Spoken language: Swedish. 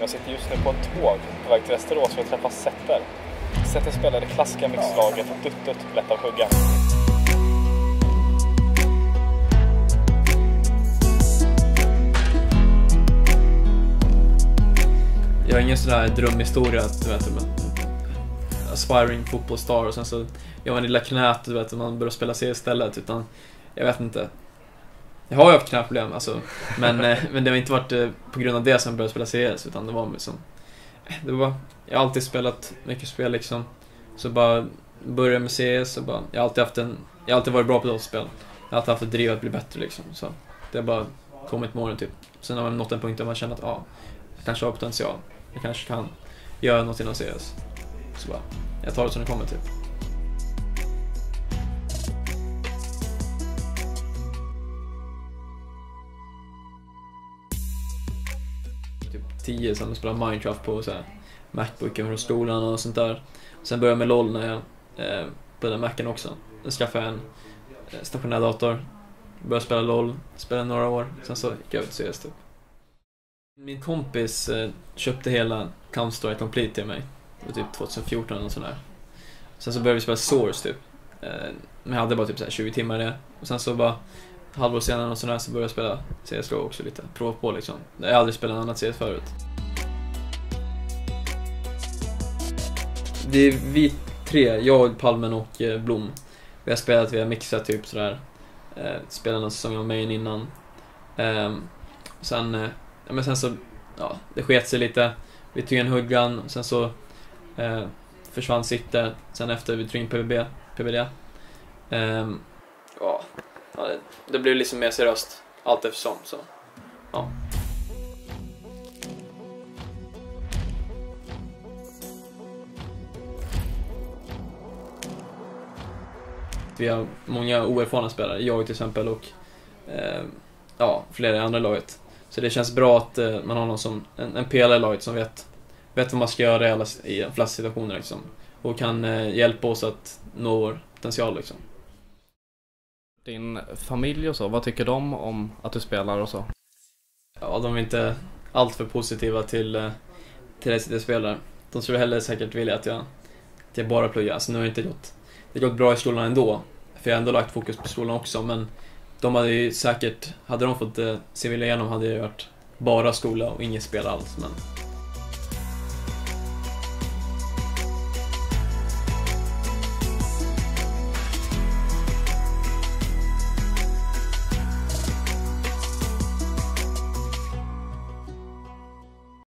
Jag sitter just nu på ett tåg på väg till Västerås för att träffa Setter. Setter spelar det klassiska mixlaget Dutt Dutt lätt att hugga. Jag har ingen sån där drömhistoria att du vet, men, aspiring football star och sen så gör man det lilla knät du vet, man börjar spela sig istället. Utan jag vet inte. Jag har ju haft knäproblem, alltså. Men, eh, men det har inte varit eh, på grund av det som jag började spela CS, utan det var liksom... Det var, jag har alltid spelat mycket spel liksom. Så bara började med CS och bara, jag har alltid haft en, jag har alltid varit bra på dataspel. Jag har alltid haft ett driv att bli bättre liksom. Så det har bara kommit med åren typ. Sen har man nått en punkt där man känner att, ja, jag kanske har potential. Jag kanske kan göra något inom CS. Så bara, jag tar det som det kommer typ. 10 sen jag spelade Minecraft på så här Macbooken från skolan och sånt där. Sen började jag med LOL när jag eh, på den Macen också. Då skaffade jag en eh, stationär dator. Började spela LOL, spelade några år. Sen så gick jag över till CS typ. Min kompis eh, köpte hela Counter-Strike Complete till mig. Det var typ 2014 eller sådär. Sen så började vi spela Source typ. Eh, men jag hade bara typ så här 20 timmar i det. Och sen så bara halvår senare och sådär så började jag spela CSGO också lite. Prova på liksom. Jag har aldrig spelat något annat CS förut. Det är vi tre, jag, Palmen och eh, Blom. Vi har spelat, vi har mixat typ sådär. Eh, spelat någon säsong av main innan. Eh, sen, eh, ja, men sen så, ja, det sket sig lite. Vi tog en huggan, sen så eh, försvann Sitter, Sen efter vi tog in PBB, PBD. Ehm, ja, ja, det, det blev liksom mer seriöst allt eftersom. Så, ja. Vi har många oerfarna spelare, jag till exempel och eh, ja, flera i andra laget. Så det känns bra att eh, man har någon som, en, en pelare i laget som vet, vet vad man ska göra i, alla, i de flesta situationer liksom. Och kan eh, hjälpa oss att nå vår potential liksom. Din familj och så, vad tycker de om att du spelar och så? Ja, de är inte alltför positiva till, eh, till det jag spelar. De skulle hellre säkert vilja att jag, att jag bara pluggar. Alltså nu har jag inte gått, det har gått bra i skolan ändå. För jag har ändå lagt fokus på skolan också, men de hade ju säkert, hade de fått eh, se vilja igenom hade det varit bara skola och inget spel alls. Men